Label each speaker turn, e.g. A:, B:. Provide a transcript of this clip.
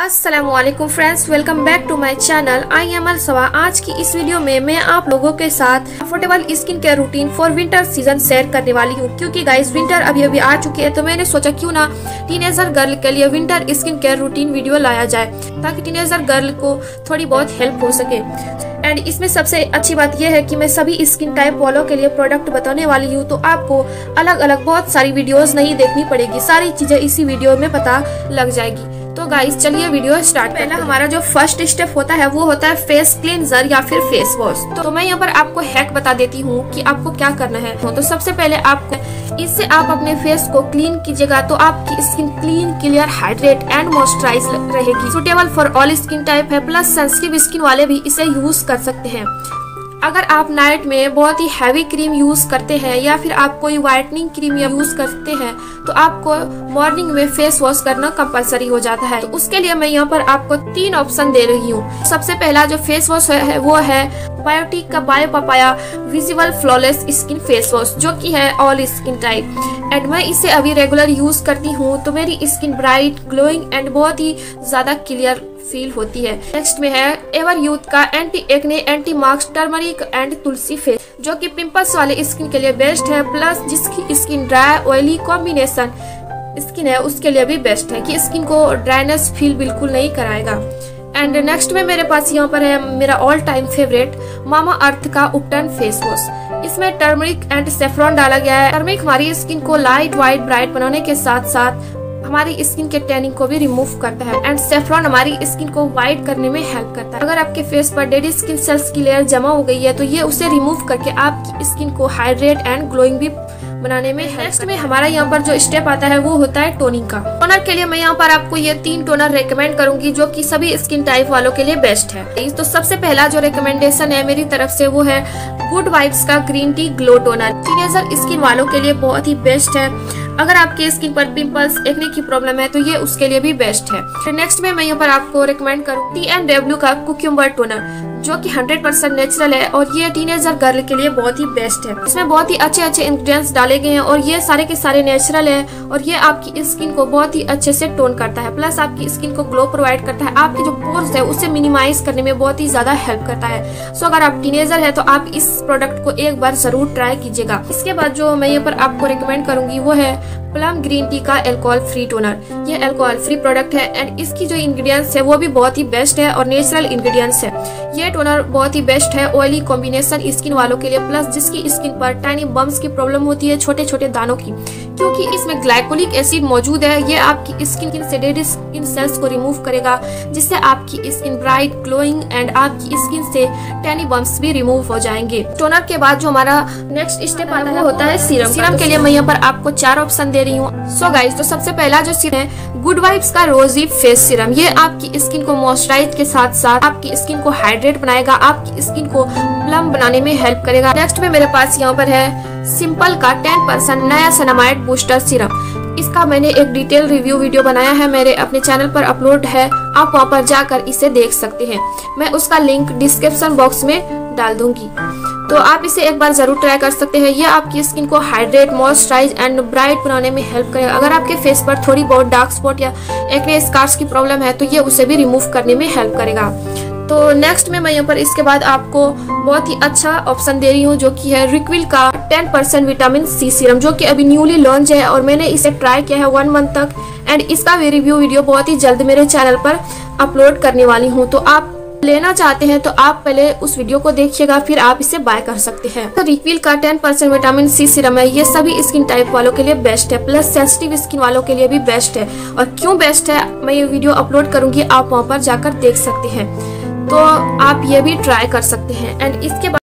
A: Aslam friends welcome back to my channel I am अल सवा आज की इस वीडियो में मैं आप लोगों के साथ affordable skin care routine for winter season share करने वाली हूँ। क्योंकि गाइस विंटर अभी अभी आ चुकी है तो मैंने सोचा क्यों ना टीनेजर गर्ल के लिए winter skin care routine video लाया जाए, ताकि टीनेजर गर्ल को थोड़ी बहुत हेल्प हो सके। एंड इसमें सबसे अच्छी बात यह है कि मैं सभी स्किन टाइप वालों के लिए प्रोडक्ट बताने वाली हूँ तो आपको अलग अलग बहुत सारी वीडियोस नहीं देखनी पड़ेगी। सारी चीज़ें इसी वीडियो में पता लग जाएगी। तो गाइस चलिए वीडियो स्टार्ट पहला हमारा जो फ़र्स्ट स्टेप होता है वो होता है फेस क्लींजर या फिर फेस वॉश तो मैं यहाँ पर आपको हैक बता देती हूँ कि आपको क्या करना है। तो सबसे पहले आपको इससे आप अपने फेस को क्लीन कीजिएगा तो आपकी skin clean clear hydrate and moisturise रहेगी। Suitable for all skin type है प्लस सेंसिटिव स्किन वाले भी इसे यूज़ कर सकते हैं। अगर आप नाइट में बहुत ही हैवी क्रीम यूज़ करते हैं या फिर आप कोई व्हाइटनिंग क्रीम यूज़ करते हैं तो आपको मॉर्निंग में फेस वॉश करना कंपलसरी हो जाता है। तो उसके लिए मैं यहाँ पर आपको तीन ऑप्शन दे रही हूँ। सबसे पहला जो फेस वॉश है वो है बायोटिक का bio papaya visible flawless skin face wash जो कि है ऑल स्किन टाइप एंड मैं इसे अभी रेगुलर यूज़ करती हूँ तो मेरी स्किन ब्राइट ग्लोइंग एंड बहुत ही ज़्यादा क्लियर फील होती है। नेक्स्ट में है एवर यूथ का anti acne anti marks turmeric and tulsi face जो कि पिंपल्स वाले स्किन के लिए बेस्ट है प्लस जिसकी skin dry oily combination skin है, उसके लिए भी बेस्ट है कि स्किन को ड्राइनेस फील बिल्कुल नहीं कराएगा। एंड नेक्स्ट में मेरे पास यहाँ पर है मेरा ऑल टाइम फेवरेट मामा अर्थ का उपटन फेस वॉश इसमें टर्मरिक एंड सेफ्रॉन डाला गया है। टर्मरिक हमारी स्किन को लाइट वाइट ब्राइट बनाने के साथ साथ हमारी स्किन के टैनिंग को भी रिमूव करता है एंड सेफ्रॉन हमारी स्किन को व्हाइट करने में हेल्प करता है। अगर आपके फेस पर डेड स्किन सेल्स की लेयर जमा हो गई है तो ये उसे रिमूव करके आपकी स्किन को हाइड्रेट एंड ग्लोइंग भी बनाने में नेक्स्ट में हमारा यहाँ पर जो स्टेप आता है, वो होता है टोनिंग का। टोनर के लिए मैं यहाँ पर आपको ये तीन टोनर रेकमेंड करूँगी, जो कि सभी स्किन टाइप वालों के लिए बेस्ट है। तो सबसे पहला जो रिकमेंडेशन है मेरी तरफ़ से, वो है गुड वाइब्स का green tea glow toner teenager skin वालों के लिए बहुत ही बेस्ट है। अगर आपके स्किन पर पिंपल्स एक्ने की प्रॉब्लम है तो ये उसके लिए भी बेस्ट है। नेक्स्ट में मैं यहाँ पर आपको रिकमेंड करूँ टी एंड डब्ल्यू का कुक्यूम्बर टोनर जो कि 100% नेचुरल है और ये टीनेजर गर्ल के लिए बहुत ही बेस्ट है। इसमें बहुत ही अच्छे अच्छे इंग्रेडिएंट्स डाले गए हैं और ये सारे के सारे नेचुरल है और ये आपकी स्किन को बहुत ही अच्छे से टोन करता है। प्लस आपकी स्किन को ग्लो प्रोवाइड करता है। आपके जो पोर्स है, उसे मिनिमाइज करने में बहुत ही ज़्यादा हेल्प करता है। सो अगर आप टीनेजर है तो आप इस प्रोडक्ट को एक बार ज़रूर ट्राई कीजिएगा। इसके बाद जो मैं यहाँ पर आपको रिकमेंड करूँगी, वो है प्लम ग्रीन टी का एल्कोहल फ्री टोनर ये एल्कोहल फ्री प्रोडक्ट है एंड इसकी जो इंग्रेडिएंट्स है, वो भी बहुत ही बेस्ट है और नेचुरल इंग्रेडिएंट्स है। ये टोनर बहुत ही बेस्ट है ऑयली कॉम्बिनेशन स्किन वालों के लिए प्लस जिसकी स्किन पर टाइनी बम्स की प्रॉब्लम होती है छोटे छोटे दानों की। क्योंकि इसमें ग्लाइकोलिक एसिड मौजूद है ये आपकी स्किन से डेड स्किन सेल्स को रिमूव करेगा जिससे आपकी स्किन ब्राइट ग्लोइंग एंड आपकी स्किन से टैनी बम्स भी रिमूव हो जाएँगे। टोनर के बाद जो हमारा नेक्स्ट स्टेप आता है वो होता है सीरम सीरम के लिए मैं यहाँ पर आपको चार ऑप्शन दे रही हूँ। सो गाइज़ तो सबसे पहला जो सीरम है गुड वाइब्स का रोजी फेस सीरम ये आपकी स्किन को मॉइस्चराइज के साथ साथ आपकी स्किन को हाइड्रेट बनाएगा आपकी स्किन को प्लम बनाने में हेल्प करेगा। नेक्स्ट में मेरे पास यहाँ पर है सिंपल का 10 परसेंट नया सनामाइट बूस्टर सिरप। इसका मैंने एक डिटेल रिव्यू वीडियो बनाया है, मेरे अपने चैनल पर अपलोड है, आप वहाँ पर जाकर इसे देख सकते हैं। मैं उसका लिंक डिस्क्रिप्शन बॉक्स में डाल दूँगी। तो आप इसे एक बार ज़रूर ट्राई कर सकते हैं। यह आपकी स्किन को हाइड्रेट, मॉइस्चराइज एंड ब्राइट बनाने में हेल्प करेगा। अगर आपके फेस पर थोड़ी बहुत डार्क स्पॉट या एक्ने स्कार्स की प्रॉब्लम है तो ये उसे भी रिमूव करने में हेल्प करेगा। तो नेक्स्ट में, मैं यहाँ पर इसके बाद आपको बहुत ही अच्छा ऑप्शन दे रही हूँ, जो कि है रिक्विल का 10 परसेंट विटामिन सी सीरम जो कि अभी न्यूली लॉन्च है और मैंने इसे ट्राई किया है वन मंथ तक एंड इसका भी रिव्यू वीडियो बहुत ही जल्द मेरे चैनल पर अपलोड करने वाली हूँ। तो आप लेना चाहते हैं तो आप पहले उस वीडियो को देखिएगा, फिर आप इसे बाय कर सकते हैं। तो रिक्विल का 10 परसेंट विटामिन सी सीरम है, ये सभी स्किन टाइप वालों के लिए बेस्ट है प्लस सेंसिटिव स्किन वालों के लिए भी बेस्ट है। और क्यों बेस्ट है, मैं ये वीडियो अपलोड करूँगी, आप वहाँ पर जाकर देख सकते हैं। तो आप ये भी ट्राई कर सकते हैं। एंड इसके बाद